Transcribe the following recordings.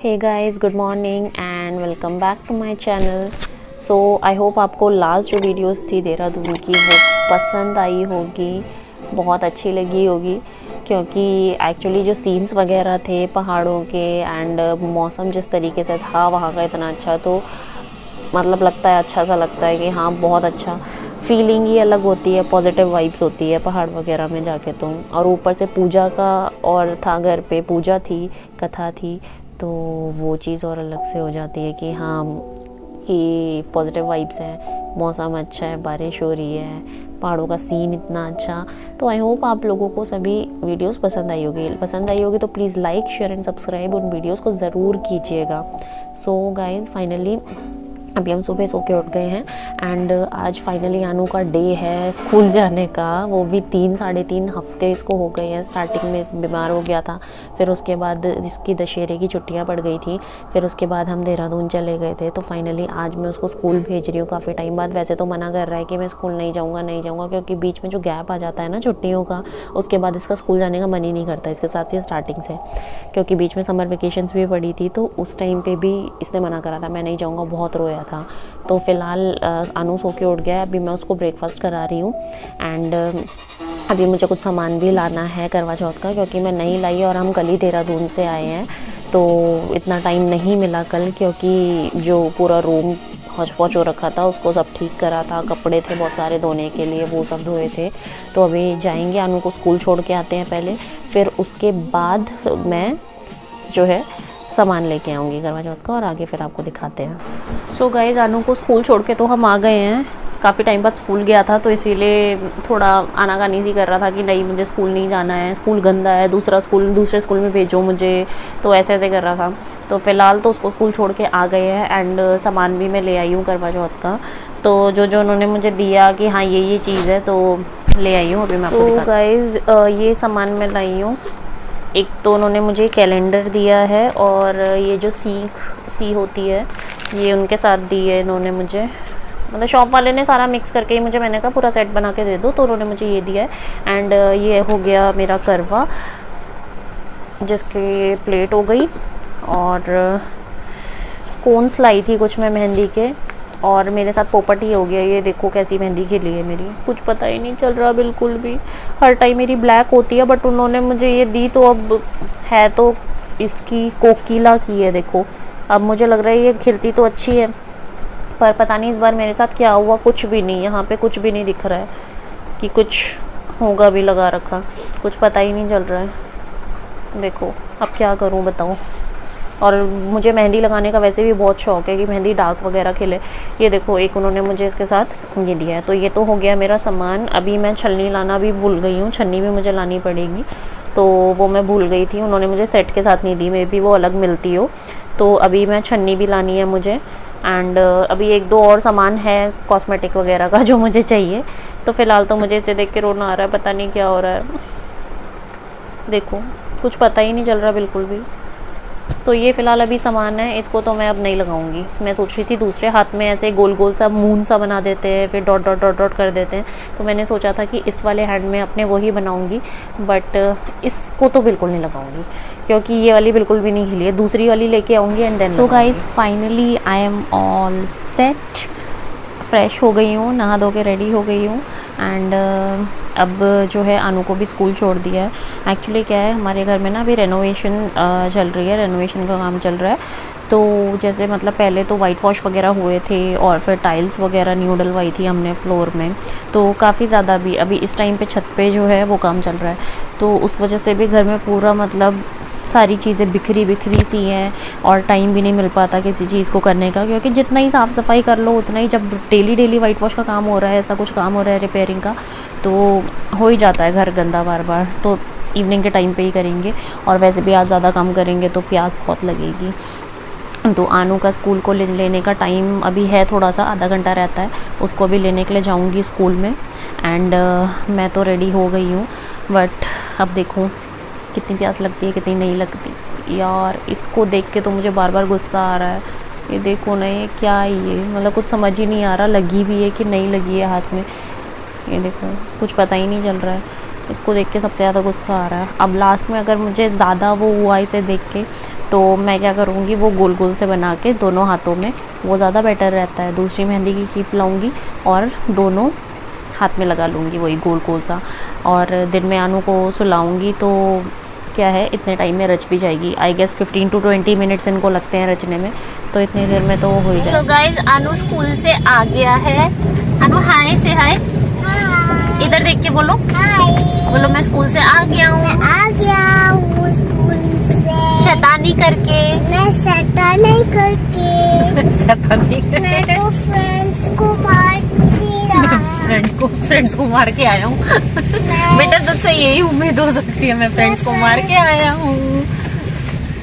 Hey guys good morning and welcome back to my channel so I hope आपको last जो videos थी देहरादून की वो पसंद आई होगी, बहुत अच्छी लगी होगी, क्योंकि एक्चुअली जो सीन्स वगैरह थे पहाड़ों के एंड मौसम जिस तरीके से था वहाँ का इतना अच्छा तो मतलब लगता है अच्छा सा लगता है कि हाँ बहुत अच्छा फीलिंग ही अलग होती है पॉजिटिव वाइब्स होती है पहाड़ वगैरह में जाके तो। और ऊपर से पूजा का और था, घर पे पूजा थी, कथा थी तो वो चीज़ और अलग से हो जाती है कि हाँ कि पॉजिटिव वाइब्स हैं, मौसम अच्छा है, बारिश हो रही है, पहाड़ों का सीन इतना अच्छा। तो आई होप आप लोगों को सभी वीडियोस पसंद आई होगी। पसंद आई होगी तो please like share and subscribe उन वीडियोस को ज़रूर कीजिएगा। सो गाइज़ फाइनली अभी हम सुबह सो के उठ गए हैं एंड आज फाइनली अनु का डे है स्कूल जाने का। वो भी तीन, साढ़े तीन हफ़्ते इसको हो गए हैं। स्टार्टिंग में बीमार हो गया था। फिर उसके बाद इसकी दशहरे की छुट्टियाँ पड़ गई थी, फिर उसके बाद हम देहरादून चले गए थे। तो फाइनली आज मैं उसको स्कूल भेज रही हूँ काफ़ी टाइम बाद। वैसे तो मना कर रहा है कि मैं स्कूल नहीं जाऊँगा नहीं जाऊँगा, क्योंकि बीच में जो गैप आ जाता है ना छुट्टियों का, उसके बाद इसका स्कूल जाने का मन ही नहीं करता इसके साथ ही स्टार्टिंग से। क्योंकि बीच में समर वेकेशन भी पड़ी थी तो उस टाइम पर भी इसने मना करा था, मैं नहीं जाऊँगा, बहुत रोया था। तो फ़िलहाल अनु सो के उठ गया। अभी मैं उसको ब्रेकफास्ट करा रही हूँ। एंड अभी मुझे कुछ सामान भी लाना है करवा चौथ का, क्योंकि मैं नहीं लाई और हम कल ही देहरादून से आए हैं। तो इतना टाइम नहीं मिला कल, क्योंकि जो पूरा रूम हौच पौच हो रखा था, उसको सब ठीक करा था। कपड़े थे बहुत सारे धोने के लिए, वो सब धोए थे। तो अभी जाएँगे। अनु को स्कूल छोड़ के आते हैं पहले। फिर उसके बाद मैं जो है सामान लेके आऊँगी करवा चौथ का और आगे फिर आपको दिखाते हैं। सो so गए जानू को स्कूल छोड़ के तो हम आ गए हैं। काफ़ी टाइम बाद स्कूल गया था तो इसीलिए थोड़ा आना का नहीं कर रहा था कि नहीं मुझे स्कूल नहीं जाना है स्कूल गंदा है दूसरा स्कूल दूसरे स्कूल में भेजो मुझे। तो ऐसे ऐसे कर रहा था। तो फ़िलहाल तो उसको स्कूल छोड़ के आ गए हैं एंड सामान भी मैं ले आई हूँ करवा चौथ का। तो जो जो उन्होंने मुझे दिया कि हाँ ये ये चीज़ है तो ले आई हूँ अभी मैं आपको गाइज़ ये सामान मैं लाई हूँ। एक तो उन्होंने मुझे कैलेंडर दिया है और ये जो सीख सी होती है, ये उनके साथ दी है इन्होंने मुझे। मतलब शॉप वाले ने सारा मिक्स करके ही मुझे, मैंने कहा पूरा सेट बना के दे दो तो उन्होंने मुझे ये दिया है। एंड ये हो गया मेरा करवा, जिसके प्लेट हो गई। और कोन्स लाई थी कुछ मैं मेहंदी के। और मेरे साथ पोपट ही हो गया, ये देखो कैसी मेहंदी खिली है मेरी। कुछ पता ही नहीं चल रहा बिल्कुल भी। हर टाइम मेरी ब्लैक होती है बट उन्होंने मुझे ये दी तो अब है तो इसकी कोकिला की है, देखो। अब मुझे लग रहा है ये खिलती तो अच्छी है, पर पता नहीं इस बार मेरे साथ क्या हुआ, कुछ भी नहीं। यहाँ पे कुछ भी नहीं दिख रहा है कि कुछ होगा भी लगा रखा। कुछ पता ही नहीं चल रहा है। देखो, अब क्या करूँ बताओ और मुझे मेहंदी लगाने का वैसे भी बहुत शौक है कि मेहंदी डार्क वगैरह खिले। ये देखो, एक उन्होंने मुझे इसके साथ ये दिया है। तो ये तो हो गया मेरा सामान। अभी मैं छलनी लाना भी भूल गई हूँ। छन्नी भी मुझे लानी पड़ेगी। तो वो मैं भूल गई थी। उन्होंने मुझे सेट के साथ नहीं दी। मे भी वो अलग मिलती हो। तो अभी मैं छन्नी भी लानी है मुझे। एंड अभी एक दो और सामान है कॉस्मेटिक वगैरह का जो मुझे चाहिए। तो फ़िलहाल तो मुझे इसे देख के रोना आ रहा है। पता नहीं क्या हो रहा है। देखो, कुछ पता ही नहीं चल रहा बिल्कुल भी। तो ये फ़िलहाल अभी सामान है इसको तो मैं अब नहीं लगाऊँगी। मैं सोच रही थी दूसरे हाथ में ऐसे गोल गोल सा मून सा बना देते हैं फिर डॉट डॉट डॉट डॉट कर देते हैं। तो मैंने सोचा था कि इस वाले हैंड में अपने वही बनाऊँगी बट इसको तो बिल्कुल नहीं लगाऊँगी क्योंकि ये वाली बिल्कुल भी नहीं हिली है। दूसरी वाली लेके आऊँगी and then so guys finally I am all set fresh हो गई हूँ नहा धो के रेडी हो गई हूँ एंड uh, अब जो है अनु को भी स्कूल छोड़ दिया है। एक्चुअली क्या है हमारे घर में ना अभी रेनोवेशन uh, चल रही है रेनोवेशन का काम चल रहा है। तो जैसे मतलब पहले तो वाइट वॉश वगैरह हुए थे और फिर टाइल्स वगैरह न्यू डलवाई थी हमने फ्लोर में। तो काफ़ी ज़्यादा भी अभी इस टाइम पे छत पे जो है वो काम चल रहा है। तो उस वजह से भी घर में पूरा मतलब सारी चीज़ें बिखरी बिखरी सी हैं और टाइम भी नहीं मिल पाता किसी चीज़ को करने का क्योंकि जितना ही साफ़ सफ़ाई कर लो उतना ही जब डेली डेली वाइट वॉश का काम हो रहा है ऐसा कुछ काम हो रहा है रिपेयरिंग का तो हो ही जाता है घर गंदा बार बार तो इवनिंग के टाइम पे ही करेंगे। और वैसे भी आज ज़्यादा काम करेंगे तो प्यास बहुत लगेगी। तो आनू का स्कूल को ले, लेने का टाइम अभी है थोड़ा सा आधा घंटा रहता है उसको अभी लेने के लिए जाऊँगी स्कूल में। एंड uh, मैं तो रेडी हो गई हूँ बट अब देखूँ। कितनी प्यास लगती है, कितनी नहीं लगती। यार, इसको देख के तो मुझे बार बार गुस्सा आ रहा है। ये देखो ना, ये क्या ये? मतलब कुछ समझ ही नहीं आ रहा, लगी भी है कि नहीं लगी है हाथ में। ये देखो, कुछ पता ही नहीं चल रहा है। इसको देख के सबसे ज़्यादा गुस्सा आ रहा है। अब लास्ट में अगर मुझे ज़्यादा वो हुआ इसे देख के तो मैं क्या करूँगी, वो गोल गोल से बना के दोनों हाथों में, वो ज़्यादा बेटर रहता है। दूसरी मेहंदी की कीप लाऊँगी और दोनों हाथ में लगा लूँगी, वही गोल गोल सा। और दिन में आनू को सुलाऊँगी तो क्या है इतने टाइम में रच भी जाएगी। आई गेस 15 टू 20 मिनट्स इनको लगते हैं रचने में। तो इतनी देर में तो हो ही जाएगा। so गाइज़ अनु स्कूल से आ गया है। अनु हाय से हाय इधर देख के बोलो। बोलो मैं स्कूल से आ गया हूँ। आ गया हूँ शैतानी करके। मैं नहीं करके। शैतानी। मैं तो फ्रेंड्स को मार दिया फ्रेंड को फ्रेंड्स को मार के आया हूँ। बेटा तुझसे यही उम्मीद हो सकती है मैं फ्रेंड्स को मार के आया हूँ।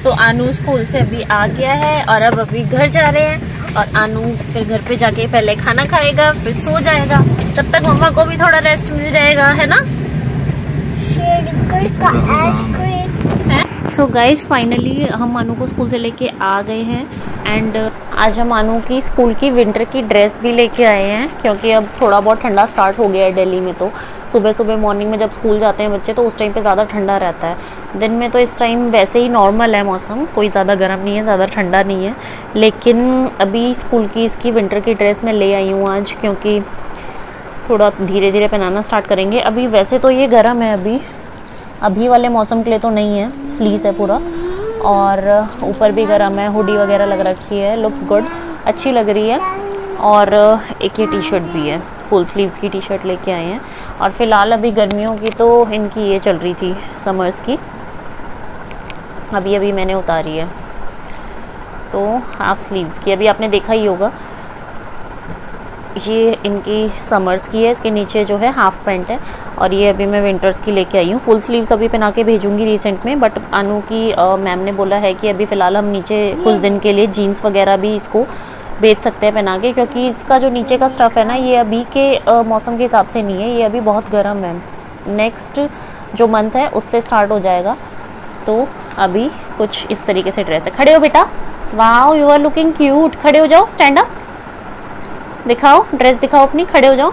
तो आनू स्कूल से अभी आ गया है और अब अभी घर जा रहे हैं और आनू फिर घर पे जाके पहले खाना खाएगा फिर सो जाएगा। तब तक मम्मा को भी थोड़ा रेस्ट मिल जाएगा है ना? सो गाइज़ फाइनली हम मानू को स्कूल से लेके आ गए हैं एंड आज हम आनू की स्कूल की विंटर की ड्रेस भी लेके आए हैं, क्योंकि अब थोड़ा बहुत ठंडा स्टार्ट हो गया है दिल्ली में तो। सुबह सुबह मॉर्निंग में जब स्कूल जाते हैं बच्चे तो उस टाइम पे ज़्यादा ठंडा रहता है। दिन में तो इस टाइम वैसे ही नॉर्मल है मौसम, कोई ज़्यादा गर्म नहीं है, ज़्यादा ठंडा नहीं है। लेकिन अभी स्कूल की, इसकी विंटर की ड्रेस मैं ले आई हूँ आज, क्योंकि थोड़ा धीरे धीरे पहनाना स्टार्ट करेंगे। अभी वैसे तो ये गर्म है अभी। अभी वाले मौसम के लिए तो नहीं है फ्लीस है पूरा। और ऊपर भी गर्म है, हुडी वगैरह लग रखी है लुक्स गुड अच्छी लग रही है। और एक ये टी शर्ट भी है फुल स्लीव्स की टी शर्ट लेके आए हैं। और फ़िलहाल अभी गर्मियों की तो इनकी ये चल रही थी समर्स की। अभी अभी मैंने उतारी है। तो हाफ़ स्लीव्स की, अभी आपने देखा ही होगा। ये इनकी समर्स की है, इसके नीचे जो है हाफ़ पैंट है। और ये अभी मैं विंटर्स की लेके आई हूँ। फुल स्लीव्स अभी पहना के भेजूँगी रिसेंट में बट अनु की मैम ने बोला है कि अभी फ़िलहाल हम नीचे कुछ दिन के लिए जीन्स वगैरह भी इसको बेच सकते हैं पहना के, क्योंकि इसका जो नीचे का स्टफ़ है ना, ये अभी के मौसम के हिसाब से नहीं है। ये अभी बहुत गर्म है। नेक्स्ट जो मंथ है, उससे स्टार्ट हो जाएगा। तो अभी कुछ इस तरीके से ड्रेस है। खड़े हो बेटा। वाह यू आर लुकिंग क्यूट खड़े हो जाओ। स्टैंड अप दिखाओ। ड्रेस दिखाओ अपनी। खड़े हो जाओ।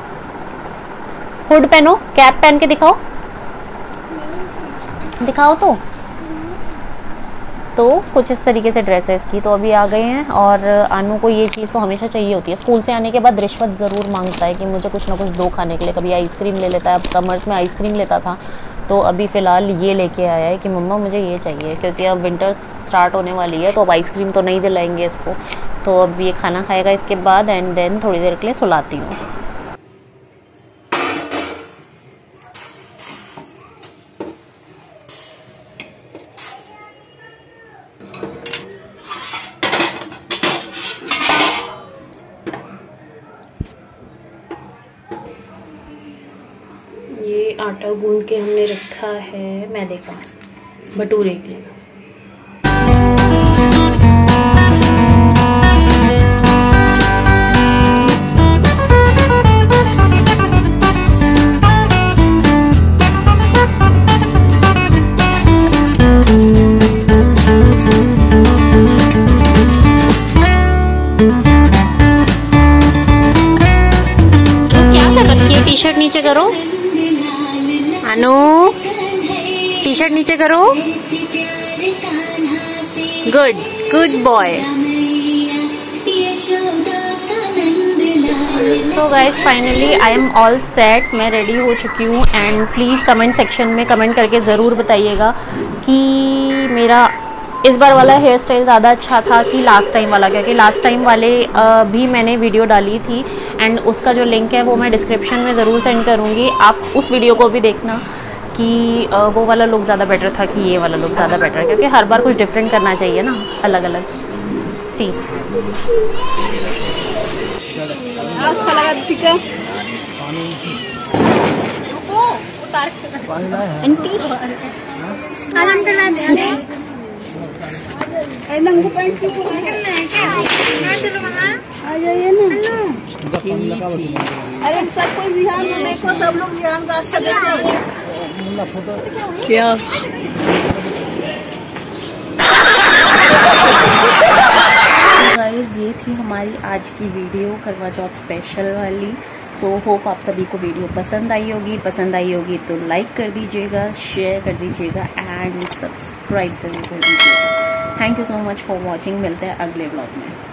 हुड पहनो, कैप पहन के दिखाओ। दिखाओ तो। तो कुछ इस तरीके से ड्रेस है इसकी तो अभी आ गए हैं और अनु को ये चीज़ तो हमेशा चाहिए होती है। स्कूल से आने के बाद रिश्वत ज़रूर माँगता है कि मुझे कुछ ना कुछ दो खाने के लिए। कभी आइसक्रीम ले लेता है, अब समर्स में आइसक्रीम लेता था। तो अभी फ़िलहाल ये लेके आया है कि मम्मा मुझे ये चाहिए, क्योंकि अब विंटर्स स्टार्ट होने वाली है तो अब आइसक्रीम तो नहीं दिलाएँगे इसको। तो अब ये खाना खाएगा इसके बाद एंड देन थोड़ी देर के लिए सुलाती हूँ ये आटा गूंद के हमने रखा है मैदे का, भटूरे के। लिए टी शर्ट नीचे करो। अनु टी शर्ट नीचे करो। Good good boy so guys finally I am all set मैं रेडी हो चुकी हूँ एंड प्लीज़ कमेंट सेक्शन में कमेंट करके ज़रूर बताइएगा कि मेरा इस बार वाला हेयर स्टाइल ज़्यादा अच्छा था कि लास्ट टाइम वाला, क्योंकि लास्ट टाइम वाले भी मैंने वीडियो डाली थी। एंड उसका जो लिंक है वो मैं डिस्क्रिप्शन में ज़रूर सेंड करूँगी। आप उस वीडियो को भी देखना कि वो वाला लुक ज़्यादा बेटर था कि ये वाला लुक ज़्यादा बेटर है। क्योंकि हर बार कुछ डिफरेंट करना चाहिए ना अलग अलग सी अरे सब कोई ध्यान में देखो सब लोग ध्यान रास्ता देखो क्या? गाइस ये थी हमारी आज की वीडियो करवा चौथ स्पेशल वाली। सो so, होप आप सभी को वीडियो पसंद आई होगी। पसंद आई होगी तो लाइक कर दीजिएगा शेयर कर दीजिएगा एंड सब्सक्राइब ज़रूर कर दीजिएगा। Thank you so much for watching मिलते हैं अगले ब्लॉग में।